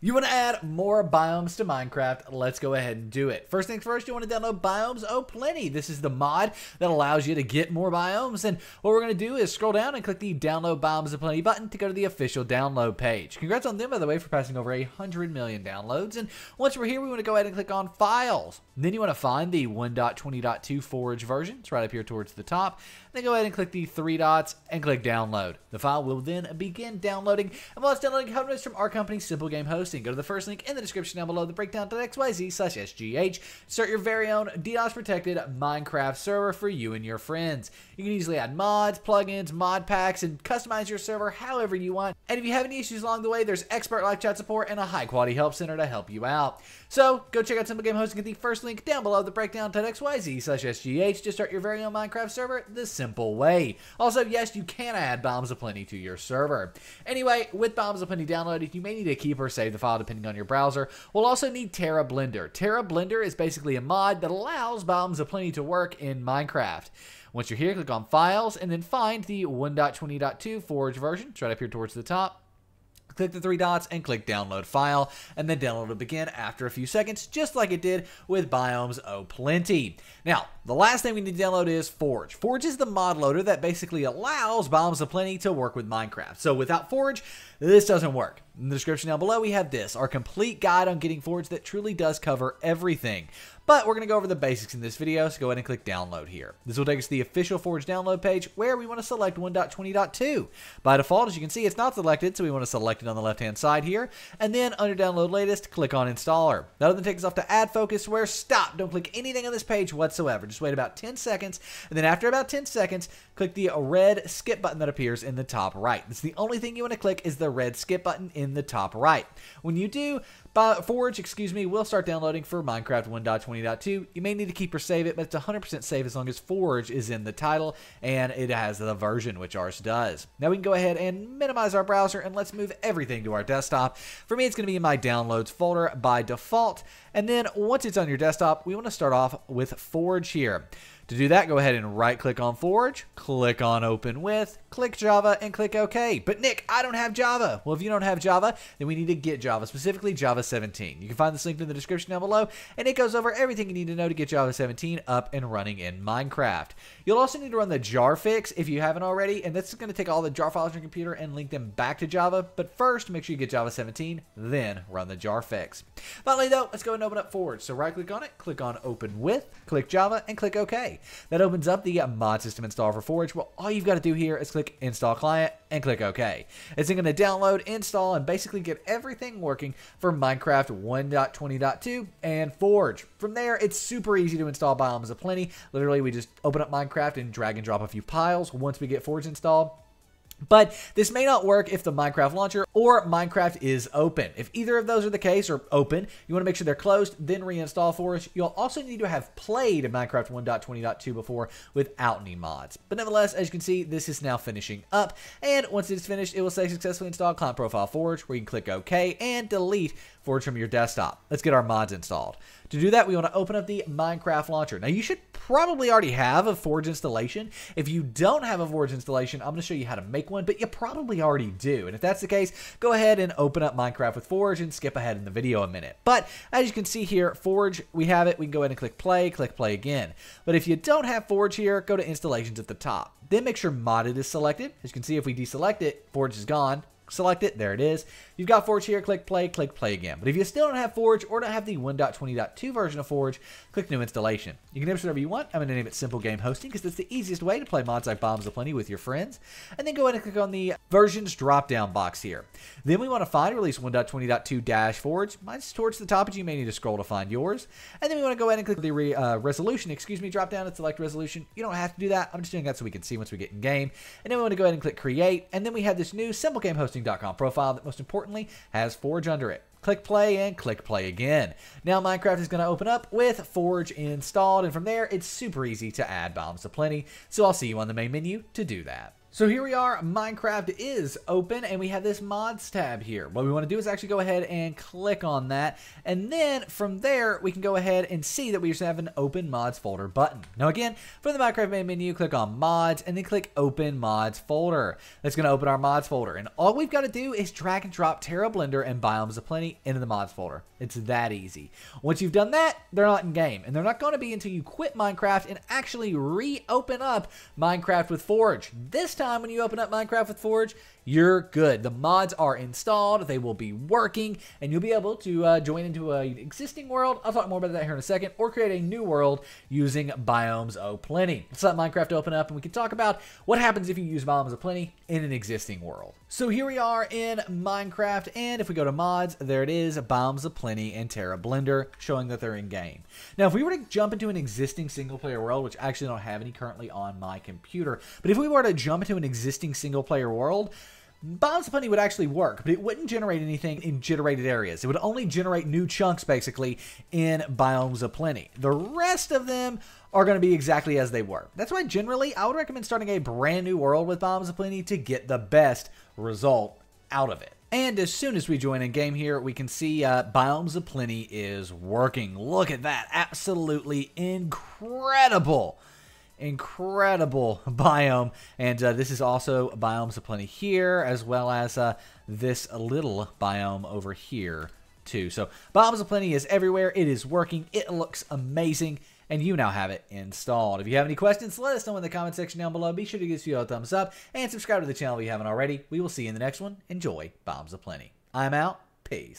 You want to add more biomes to Minecraft? Let's go ahead and do it. First things first, you want to download Biomes Oh Plenty. This is the mod that allows you to get more biomes. And what we're going to do is scroll down and click the Download Biomes Oh Plenty button to go to the official download page. Congrats on them, by the way, for passing over a 100 million downloads. And once we're here, we want to go ahead and click on Files. Then you want to find the 1.20.2 Forge version. It's right up here towards the top. Then go ahead and click the three dots and click Download. The file will then begin downloading. And while it's downloading, help from our company, Simple Game Hosting. Go to the first link in the description down below, the breakdown.xyz slash SGH. Start your very own DDoS protected Minecraft server for you and your friends. You can easily add mods, plugins, mod packs, and customize your server however you want. And if you have any issues along the way, there's expert live chat support and a high quality help center to help you out. So go check out Simple Game Hosting at the first link down below, the breakdown.xyz slash SGH to start your very own Minecraft server the simple way. Also, yes, you can add Biomes O' Plenty to your server. Anyway, with Biomes O' Plenty downloaded, you may need to keep or save the file depending on your browser. We'll also need TerraBlender. Terra Blender is basically a mod that allows Biomes O' Plenty to work in Minecraft. Once you're here, click on Files and then find the 1.20.2 Forge version. It's right up here towards the top click the three dots and click download file, and then download will begin after a few seconds, just like it did with Biomes Oh Plenty. Now, the last thing we need to download is Forge. Forge is the mod loader that basically allows Biomes Oh Plenty to work with Minecraft. So without Forge, this doesn't work. In the description down below, we have this, our complete guide on getting Forge that truly does cover everything. But we're going to go over the basics in this video, so go ahead and click download here. This will take us to the official Forge download page where we want to select 1.20.2. By default, as you can see, it's not selected, so we want to select it on the left-hand side here. And then under download latest, click on installer. That'll then take us off to adfoc.us where stop. Don't click anything on this page whatsoever. Just wait about 10 seconds. And then after about 10 seconds, click the red skip button that appears in the top right. That's the only thing you want to click is the red skip button in the top right. When you do, Forge, excuse me, will start downloading for Minecraft 1.20.2. You may need to keep or save it, but it's 100% safe as long as Forge is in the title and it has the version, which ours does. Now we can go ahead and minimize our browser and let's move everything to our desktop. For me, it's going to be in my downloads folder by default. And then once it's on your desktop, we want to start off with Forge here. To do that, go ahead and right click on Forge, click on Open With, click Java, and click OK. But Nick, I don't have Java. Well, if you don't have Java, then we need to get Java, specifically Java 17. You can find this link in the description down below, and it goes over everything you need to know to get Java 17 up and running in Minecraft. You'll also need to run the Jarfix if you haven't already, and that's going to take all the jar files on your computer and link them back to Java. But first, make sure you get Java 17, then run the Jarfix. Finally, though, let's go and open up Forge. So right click on it, click on Open With, click Java, and click OK. That opens up the mod system installer for Forge. Well, all you've got to do here is click Install Client and click OK. It's going to download, install, and basically get everything working for Minecraft 1.20.2 and Forge. From there, it's super easy to install Biomes O' Plenty. Literally, we just open up Minecraft and drag and drop a few piles once we get Forge installed. But this may not work if the Minecraft launcher or Minecraft is open. If either of those are the case or open, you want to make sure they're closed, then reinstall Forge. You'll also need to have played Minecraft 1.20.2 before without any mods. But nevertheless, as you can see, this is now finishing up. And once it's finished, it will say successfully installed Client Profile Forge, where you can click OK and delete Forge from your desktop. Let's get our mods installed. To do that, we want to open up the Minecraft launcher. Now, you should probably already have a Forge installation. If you don't have a Forge installation, I'm going to show you how to make one, but you probably already do. And if that's the case, go ahead and open up Minecraft with Forge and skip ahead in the video a minute. But as you can see here, Forge, we have it. We can go ahead and click play, click play again. But if you don't have Forge here, go to installations at the top. Then make sure modded is selected. As you can see, if we deselect it, Forge is gone select it. There it is. You've got Forge here. Click play. Click play again. But if you still don't have Forge or don't have the 1.20.2 version of Forge, click new installation. You can name it whatever you want. I'm going to name it Simple Game Hosting because it's the easiest way to play mods like Biomes O' Plenty with your friends. And then go ahead and click on the versions drop down box here. Then we want to find release 1.20.2 Forge. Mine's towards the top, but you may need to scroll to find yours. And then we want to go ahead and click the re, uh, resolution, excuse me, drop down and select resolution. You don't have to do that. I'm just doing that so we can see once we get in game. And then we want to go ahead and click create. And then we have this new Simple Game Hosting profile that most importantly has Forge under it. Click play and click play again. Now Minecraft is going to open up with Forge installed and from there it's super easy to add Biomes O' Plenty. So I'll see you on the main menu to do that. So here we are, Minecraft is open and we have this mods tab here. What we want to do is actually go ahead and click on that. And then from there, we can go ahead and see that we just have an open mods folder button. Now again, from the Minecraft main menu, click on mods and then click open mods folder. That's going to open our mods folder. And all we've got to do is drag and drop TerraBlender and Biomes O' Plenty into the mods folder. It's that easy. Once you've done that, they're not in game. And they're not going to be until you quit Minecraft and actually reopen up Minecraft with Forge. This time when you open up Minecraft with Forge, you're good. The mods are installed, they will be working, and you'll be able to uh, join into an existing world. I'll talk more about that here in a second, or create a new world using Biomes O Plenty. Let's let Minecraft open up and we can talk about what happens if you use Biomes O Plenty in an existing world. So here we are in Minecraft, and if we go to mods, there it is, Biomes O Plenty and TerraBlender, showing that they're in game. Now, if we were to jump into an existing single player world, which I actually don't have any currently on my computer, but if we were to jump into an existing single player world, Biomes O' Plenty would actually work, but it wouldn't generate anything in generated areas. It would only generate new chunks, basically, in Biomes O' Plenty. The rest of them are going to be exactly as they were. That's why, generally, I would recommend starting a brand new world with Biomes O' Plenty to get the best result out of it. And as soon as we join in game here, we can see uh, Biomes O' Plenty is working. Look at that. Absolutely incredible incredible biome. And uh, this is also Biomes O' Plenty here, as well as uh, this little biome over here, too. So biomes plenty is everywhere. It is working. It looks amazing. And you now have it installed. If you have any questions, let us know in the comment section down below. Be sure to give us a thumbs up and subscribe to the channel if you haven't already. We will see you in the next one. Enjoy Biomes O' Plenty. I'm out. Peace.